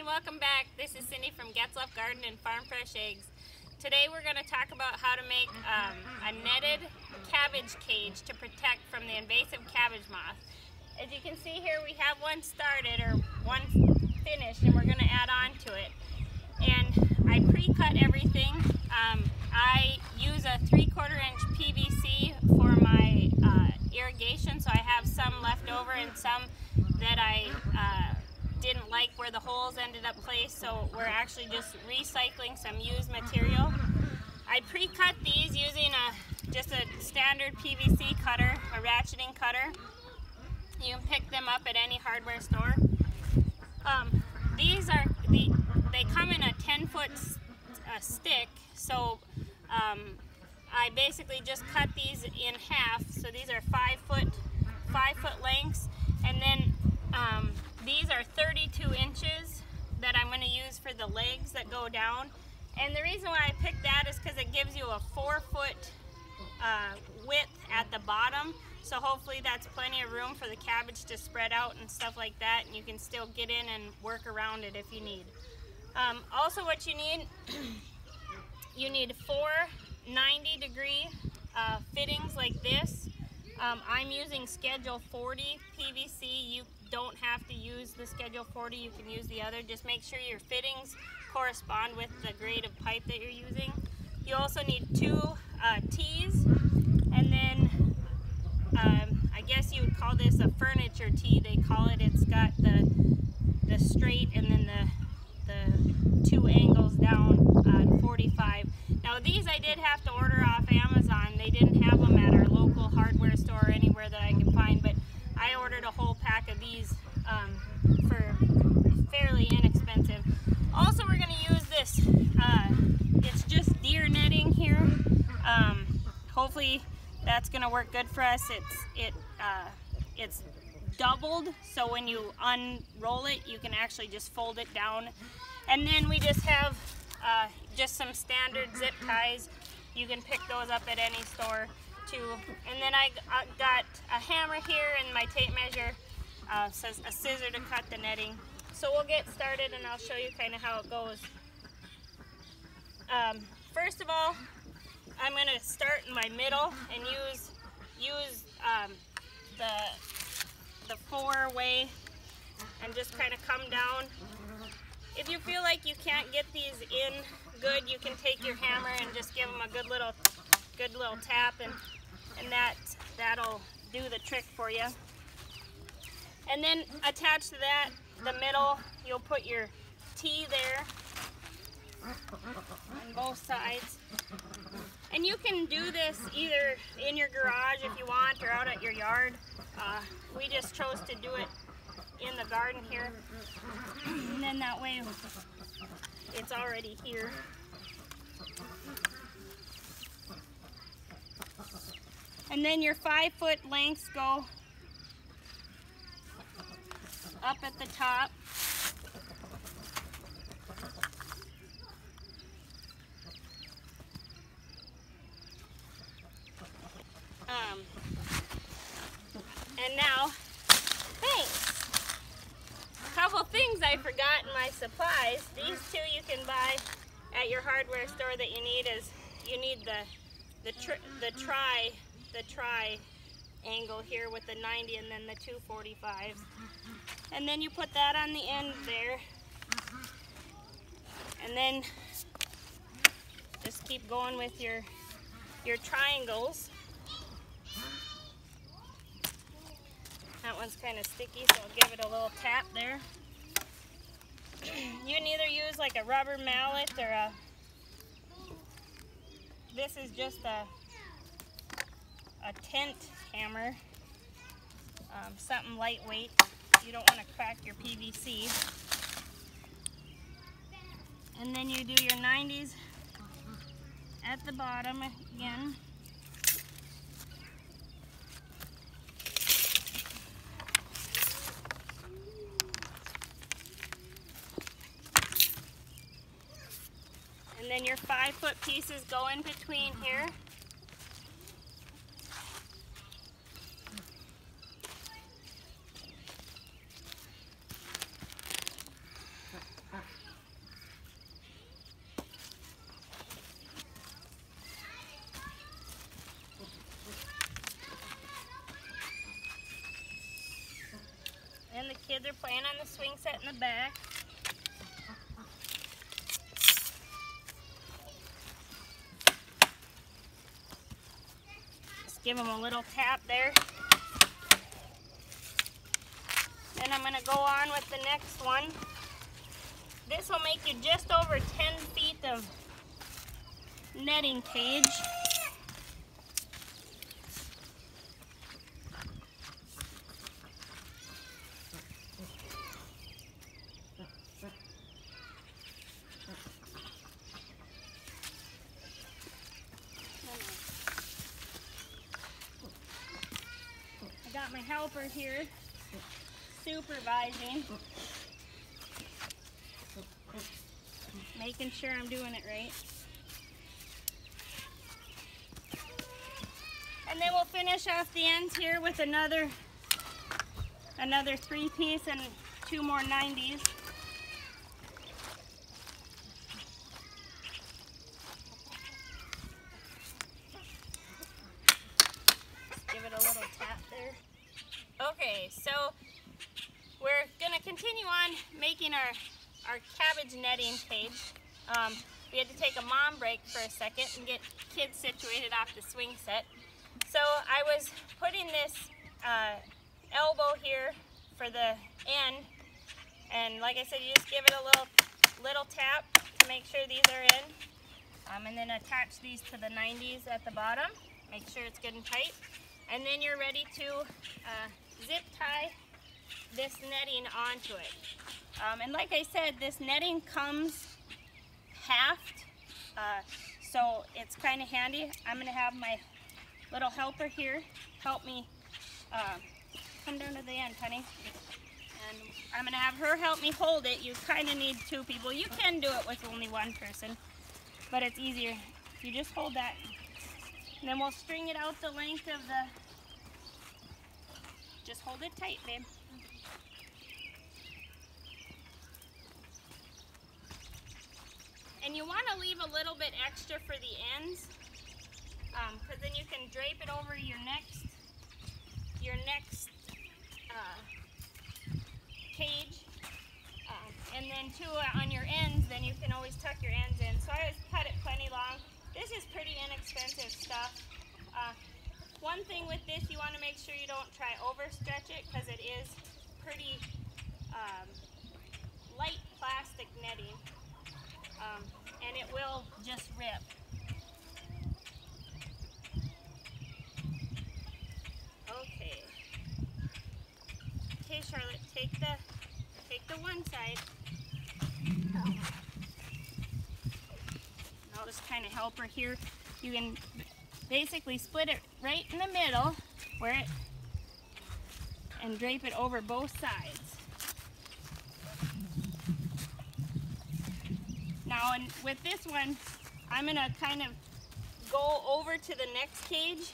and welcome back. This is Cindy from Getzlaff Garden and Farm Fresh Eggs. Today we're going to talk about how to make um, a netted cabbage cage to protect from the invasive cabbage moth. As you can see here we have one started or one finished and we're going to add on to it. And I pre-cut everything. Um, I use a 3 quarter inch PVC for my uh, irrigation so I have some left over and some that I uh, didn't like where the holes ended up placed, so we're actually just recycling some used material. I pre-cut these using a just a standard PVC cutter, a ratcheting cutter. You can pick them up at any hardware store. Um, these are the they come in a 10 foot uh, stick, so um, I basically just cut these in half. So these are five foot five foot lengths, and then um, these are 32 inches that I'm going to use for the legs that go down. And the reason why I picked that is because it gives you a four foot uh, width at the bottom. So hopefully that's plenty of room for the cabbage to spread out and stuff like that. And you can still get in and work around it if you need. Um, also what you need, you need four 90 degree uh, fittings like this. Um, I'm using Schedule 40 PVC. You don't have to use the Schedule 40, you can use the other. Just make sure your fittings correspond with the grade of pipe that you're using. You also need two uh, T's, and then um, I guess you would call this a furniture tee. They call it. It's got the the straight and then the the two angles down at 45. Now these I did have to order off Amazon. They didn't have them at our local hardware store or anywhere that I can find, but I ordered a whole pack of these um, for fairly inexpensive. Also, we're going to use this, uh, it's just deer netting here. Um, hopefully that's going to work good for us. It's, it, uh, it's doubled, so when you unroll it, you can actually just fold it down. And then we just have uh, just some standard zip ties. You can pick those up at any store too. And then I got a hammer here and my tape measure uh, a scissor to cut the netting. So we'll get started and I'll show you kind of how it goes. Um, first of all, I'm going to start in my middle and use use um, the the four way and just kind of come down. If you feel like you can't get these in good, you can take your hammer and just give them a good little good little tap and and that that'll do the trick for you. And then attached to that, the middle, you'll put your T there on both sides. And you can do this either in your garage if you want or out at your yard. Uh, we just chose to do it in the garden here. And then that way it's already here. And then your five foot lengths go up at the top. Um, and now, thanks. A couple things I forgot in my supplies. These two you can buy at your hardware store that you need is you need the the, the try the try angle here with the 90 and then the 245. And then you put that on the end there. And then just keep going with your your triangles. That one's kind of sticky, so I'll give it a little tap there. you can either use like a rubber mallet or a, this is just a a tent hammer, um, something lightweight. You don't want to crack your PVC. And then you do your 90s at the bottom again. And then your five foot pieces go in between here. Kids are playing on the swing set in the back. Just give them a little tap there. Then I'm going to go on with the next one. This will make you just over 10 feet of netting cage. Helper here supervising. Making sure I'm doing it right. And then we'll finish off the ends here with another another three piece and two more 90s. give it a little tap there. Okay, so we're gonna continue making our, our cabbage netting cage. Um, we had to take a mom break for a second and get kids situated off the swing set. So I was putting this uh, elbow here for the end and like I said you just give it a little little tap to make sure these are in um, and then attach these to the 90s at the bottom make sure it's good and tight and then you're ready to uh, zip tie this netting onto it. Um, and like I said, this netting comes halved, uh, so it's kind of handy. I'm going to have my little helper here help me uh, come down to the end, honey. And I'm going to have her help me hold it. You kind of need two people. You can do it with only one person, but it's easier. You just hold that. And then we'll string it out the length of the... Just hold it tight, babe. And you want to leave a little bit extra for the ends, because um, then you can drape it over your next, your next uh, cage. Um, and then too, uh, on your ends, then you can always tuck your ends in. So I always cut it plenty long. This is pretty inexpensive stuff. Uh, one thing with this, you want to make sure you don't try overstretch it because it is pretty um, light plastic netting um, and it will just rip. Okay. Okay, Charlotte, take the take the one side. I'll just kind of help her here. You can basically split it right in the middle where it and drape it over both sides. Now, and with this one, I'm gonna kind of go over to the next cage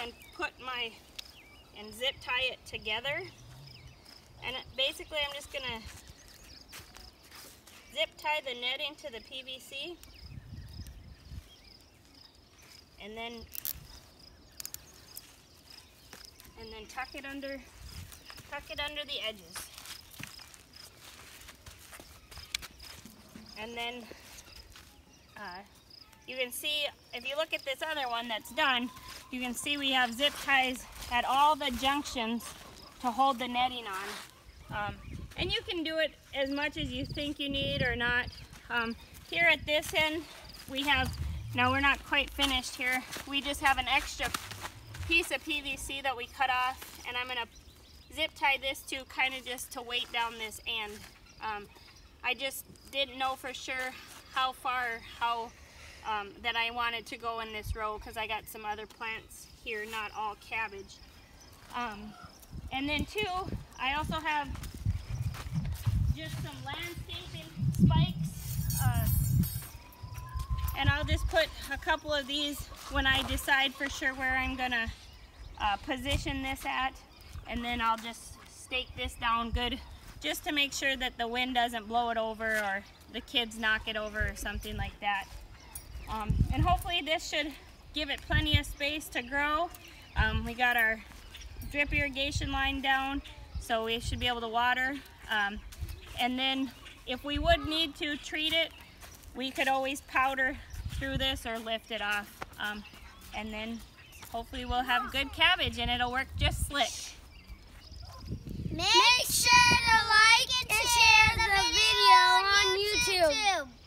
and put my, and zip tie it together. And basically I'm just gonna zip tie the netting to the PVC. And then, and then tuck it under, tuck it under the edges. And then uh, you can see, if you look at this other one that's done, you can see we have zip ties at all the junctions to hold the netting on. Um, and you can do it as much as you think you need or not. Um, here at this end, we have, now we're not quite finished here, we just have an extra piece of PVC that we cut off and I'm going to zip tie this to kind of just to weight down this end. Um, I just didn't know for sure how far, how um, that I wanted to go in this row because I got some other plants here, not all cabbage. Um, and then two, I also have just some landscaping spikes. Uh, and I'll just put a couple of these when I decide for sure where I'm gonna uh, position this at. And then I'll just stake this down good just to make sure that the wind doesn't blow it over or the kids knock it over or something like that. Um, and hopefully this should give it plenty of space to grow. Um, we got our drip irrigation line down so we should be able to water. Um, and then if we would need to treat it, we could always powder through this or lift it off. Um, and then hopefully we'll have good cabbage and it'll work just slick. Make sure to like YouTube.